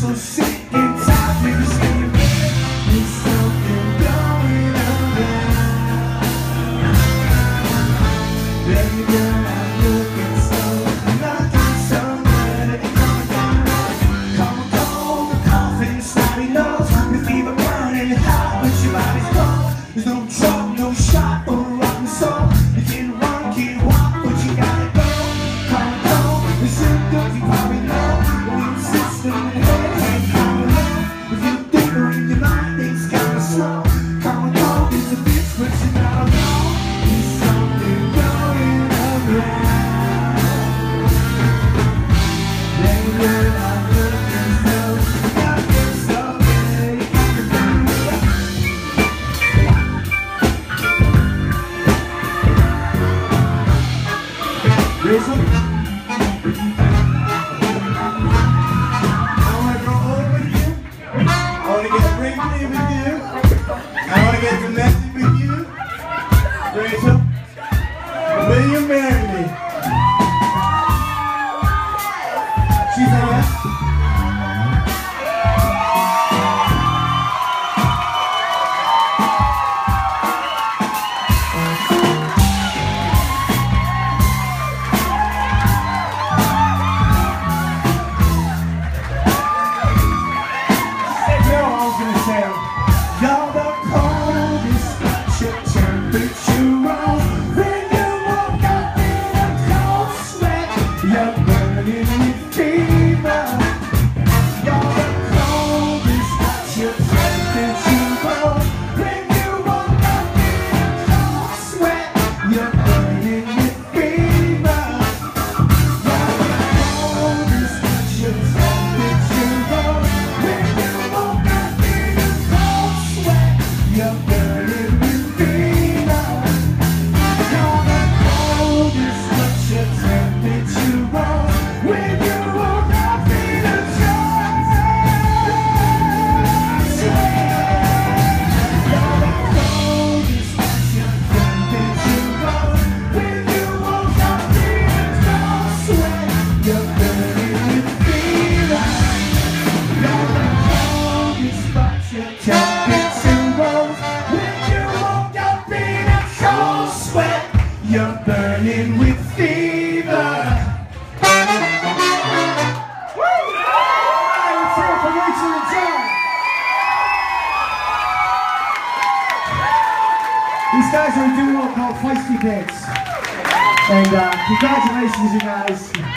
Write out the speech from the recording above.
so sick and tired, maybe singing There's something going around Baby I'm looking and cold, coughing, fever burning hot, but your body's cold There's no drug, no shot, or rotten soul Beleza? These guys are a duo called Feisty Kids, And uh, congratulations, you guys.